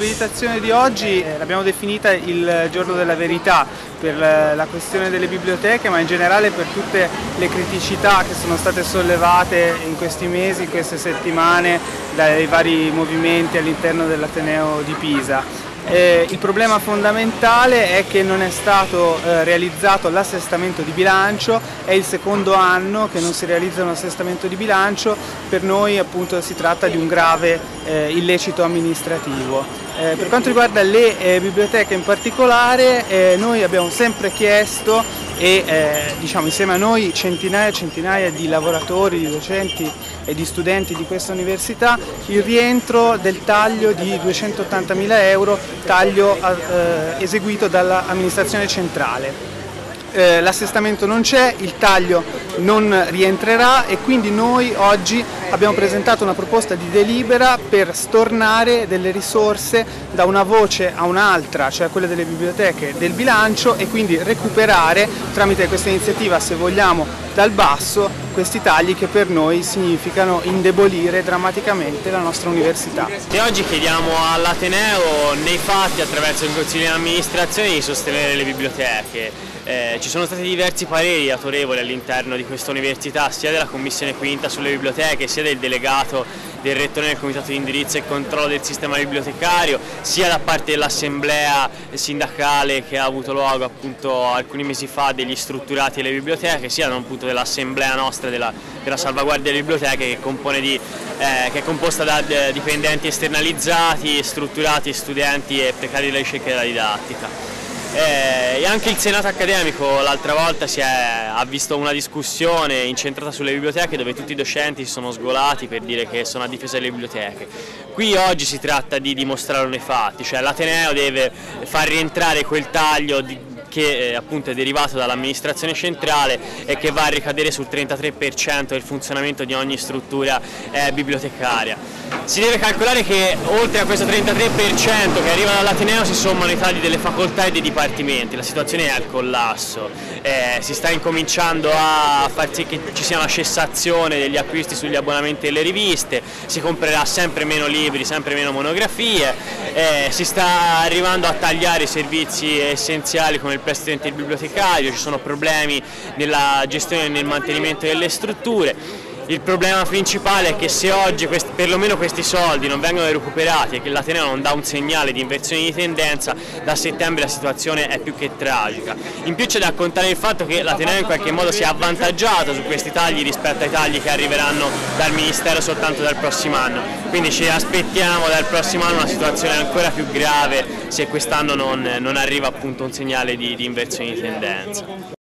mobilitazione di oggi eh, l'abbiamo definita il giorno della verità per la questione delle biblioteche ma in generale per tutte le criticità che sono state sollevate in questi mesi, in queste settimane dai vari movimenti all'interno dell'Ateneo di Pisa. Eh, il problema fondamentale è che non è stato eh, realizzato l'assestamento di bilancio, è il secondo anno che non si realizza un assestamento di bilancio, per noi appunto si tratta di un grave eh, illecito amministrativo. Eh, per quanto riguarda le eh, biblioteche in particolare, eh, noi abbiamo sempre chiesto e eh, diciamo, insieme a noi centinaia e centinaia di lavoratori, di docenti e di studenti di questa università il rientro del taglio di 280.000 euro, taglio eh, eseguito dall'amministrazione centrale. Eh, l'assestamento non c'è, il taglio non rientrerà e quindi noi oggi abbiamo presentato una proposta di delibera per stornare delle risorse da una voce a un'altra, cioè quelle delle biblioteche del bilancio e quindi recuperare tramite questa iniziativa, se vogliamo, dal basso questi tagli che per noi significano indebolire drammaticamente la nostra università. E oggi chiediamo all'Ateneo nei fatti attraverso il Consiglio di amministrazione di sostenere le biblioteche. Eh, ci sono stati diversi pareri autorevoli all'interno di questa università, sia della Commissione Quinta sulle biblioteche, sia del delegato del Rettore del Comitato di Indirizzo e Controllo del Sistema Bibliotecario, sia da parte dell'Assemblea sindacale che ha avuto luogo appunto alcuni mesi fa degli strutturati delle biblioteche, sia appunto dell'Assemblea nostra della, della, salvaguardia delle biblioteche che, di, eh, che, è composta da eh, dipendenti esternalizzati, strutturati, studenti e precari della ricerca e della didattica. Eh, e anche il Senato accademico l'altra volta è, ha visto una discussione incentrata sulle biblioteche dove tutti i docenti si sono sgolati per dire che sono a difesa delle biblioteche. Qui oggi si tratta di dimostrarlo nei fatti, cioè l'Ateneo deve far rientrare quel taglio di, che eh, appunto è derivato dall'amministrazione centrale e che va a ricadere sul 33% del funzionamento di ogni struttura eh, bibliotecaria. Si deve calcolare che oltre a questo 33% che arriva dall'Ateneo si sommano i tagli delle facoltà e dei dipartimenti, la situazione è al collasso, eh, si sta incominciando a far sì che ci sia una cessazione degli acquisti sugli abbonamenti delle riviste, si comprerà sempre meno libri, sempre meno monografie, eh, si sta arrivando a tagliare i servizi essenziali come il prestito del bibliotecario, ci sono problemi nella gestione e nel mantenimento delle strutture. Il problema principale è che se oggi questi, perlomeno questi soldi non vengono recuperati e che l'Ateneo non dà un segnale di inversione di tendenza, da settembre la situazione è più che tragica. In più c'è da contare il fatto che l'Ateneo in qualche modo si è avvantaggiato su questi tagli rispetto ai tagli che arriveranno dal Ministero soltanto dal prossimo anno. Quindi ci aspettiamo dal prossimo anno una situazione ancora più grave se quest'anno non, non arriva appunto un segnale di, di inversione di tendenza.